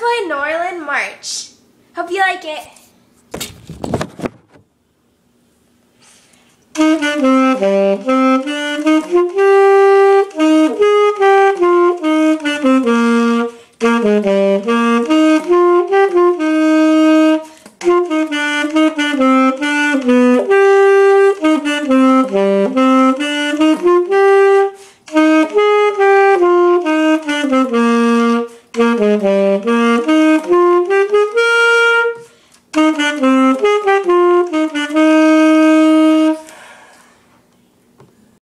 Butterfly Norland March. Hope you like it. Mm-hmm. Mm-hmm.